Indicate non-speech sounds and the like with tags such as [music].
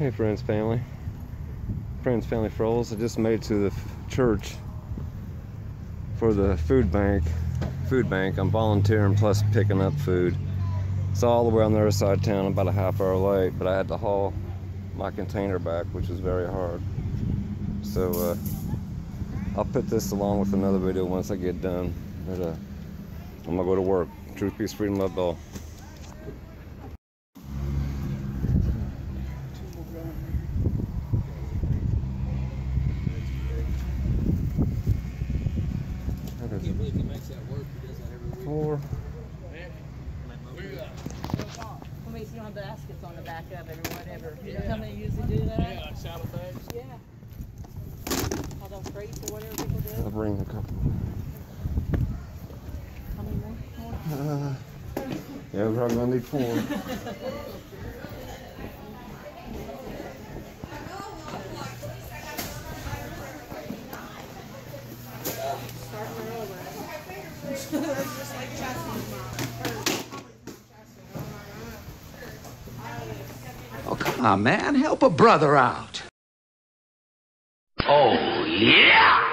Hey friends, family. Friends, family, frols. I just made to the church for the food bank. Food bank. I'm volunteering plus picking up food. It's all the way on the other side of town. I'm about a half hour late, but I had to haul my container back, which was very hard. So uh, I'll put this along with another video once I get done. But, uh, I'm gonna go to work. Truth, peace, freedom, love, all. Can't believe he makes that work. He does that every week. four. What makes you don't have baskets on the back of it or whatever? You know how they usually do that? Yeah, saddlebags. Yeah. All those crates or whatever people do. I'll bring a couple. How many more? More? [laughs] Uh, yeah, we're probably gonna need four. [laughs] Oh, come on, man. Help a brother out. Oh, yeah!